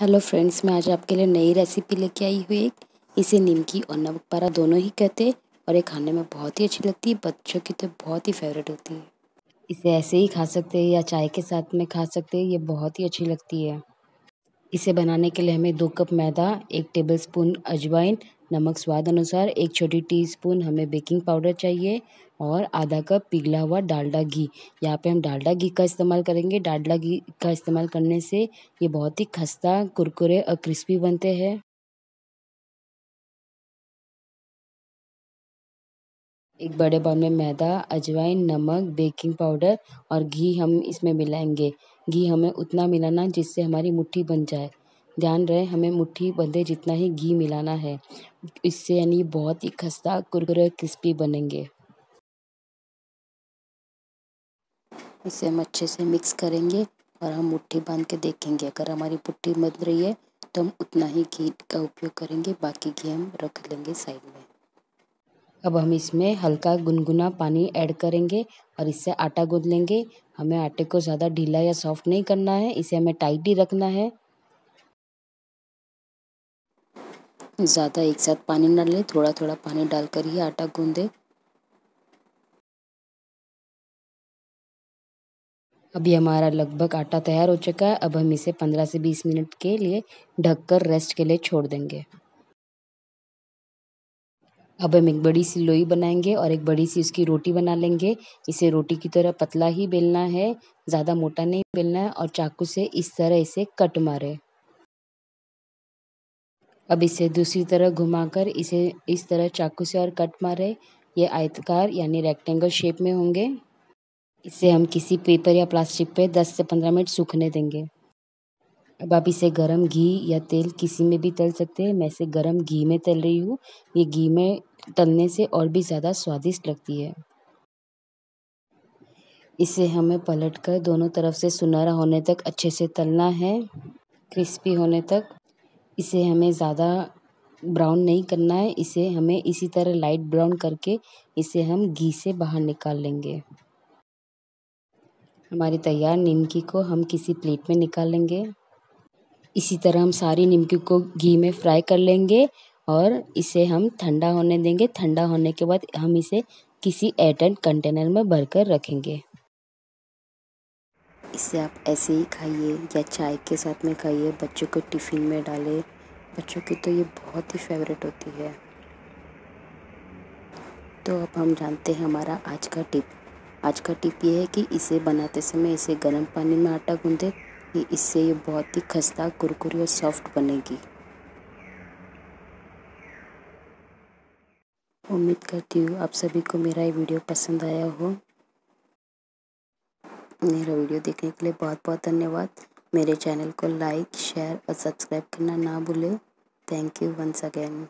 Hello friends, मैं आज आपके लिए नई रेसिपी लेके आई हुई एक। इसे निमकी और नमक पारा दोनों ही कहते हैं और ये खाने में बहुत ही अच्छी लगती है, बच्चों की तो बहुत ही फेवरेट होती है। इसे ऐसे ही खा सकते हैं या चाय के साथ में खा सकते हैं, ये बहुत ही अच्छी लगती है। इसे बनाने के लिए हमें दो कप मैदा, एक टेबल स्पून अजवाइन, नमक स्वाद अनुसार, एक छोटी टीस्पून हमें बेकिंग पाउडर चाहिए और आधा कप पिघला हुआ डालडा घी। यहाँ पे हम डालडा घी का इस्तेमाल करेंगे। डालडा घी का इस्तेमाल करने से ये बहुत ही खस्ता, कुरकुरे और क्रिस्पी बनते हैं। एक बड़े बाउल में मैदा, अजवाइन, नमक बेकिंग पाउडर और घी हम इसमें मिलाएँगे। घी हमें उतना मिलाना जिससे हमारी मुट्ठी बन जाए। ध्यान रहे, हमें मुट्ठी बंधे जितना ही घी मिलाना है। इससे यानी बहुत ही खस्ता, कुरकुरे, क्रिस्पी बनेंगे। इसे हम अच्छे से मिक्स करेंगे और हम मुट्ठी बाँध के देखेंगे। अगर हमारी मुट्ठी बन रही है तो हम उतना ही घी का उपयोग करेंगे। बाकी घी हम रख लेंगे साइड में। अब हम इसमें हल्का गुनगुना पानी ऐड करेंगे और इससे आटा गूँध लेंगे। हमें आटे को ज़्यादा ढीला या सॉफ्ट नहीं करना है, इसे हमें टाइट ही रखना है। ज़्यादा एक साथ पानी न लें थोड़ा थोड़ा पानी डालकर ही आटा गूँधे अभी हमारा लगभग आटा तैयार हो चुका है, अब हम इसे 15 से 20 मिनट के लिए ढककर रेस्ट के लिए छोड़ देंगे। अब हम एक बड़ी सी लोई बनाएँगे और एक बड़ी सी उसकी रोटी बना लेंगे। इसे रोटी की तरह पतला ही बेलना है, ज़्यादा मोटा नहीं बेलना है और चाकू से इस तरह इसे कट मारे। अब इसे दूसरी तरह घुमाकर इसे इस तरह चाकू से और कट मारे। ये आयतकार यानी रेक्टेंगल शेप में होंगे। इसे हम किसी पेपर या प्लास्टिक पे 10 से 15 मिनट सूखने देंगे। अब आप इसे गरम घी या तेल किसी में भी तल सकते हैं। मैं इसे गरम घी में तल रही हूँ। ये घी में तलने से और भी ज़्यादा स्वादिष्ट लगती है। इसे हमें पलट कर दोनों तरफ़ से सुनहरा होने तक अच्छे से तलना है। क्रिस्पी होने तक। इसे हमें ज़्यादा ब्राउन नहीं करना है। इसे हमें इसी तरह लाइट ब्राउन करके इसे हम घी से बाहर निकाल लेंगे। हमारी तैयार निमकी को हम किसी प्लेट में निकाल लेंगे। इसी तरह हम सारी निमकी को घी में फ्राई कर लेंगे और इसे हम ठंडा होने देंगे। ठंडा होने के बाद हम इसे किसी एयरटाइट कंटेनर में भरकर रखेंगे। इसे आप ऐसे ही खाइए या चाय के साथ में खाइए। बच्चों को टिफ़िन में डालें। बच्चों की तो ये बहुत ही फेवरेट होती है। तो अब हम जानते हैं हमारा आज का टिप आज का टिप ये है कि इसे बनाते समय इसे गर्म पानी में आटा गूँधे कि इससे ये बहुत ही खस्ता, कुरकुरी और सॉफ्ट बनेगी। उम्मीद करती हूँ आप सभी को मेरा ये वीडियो पसंद आया हो। मेरा वीडियो देखने के लिए बहुत बहुत धन्यवाद। मेरे चैनल को लाइक, शेयर और सब्सक्राइब करना ना भूलें। Thank you once again.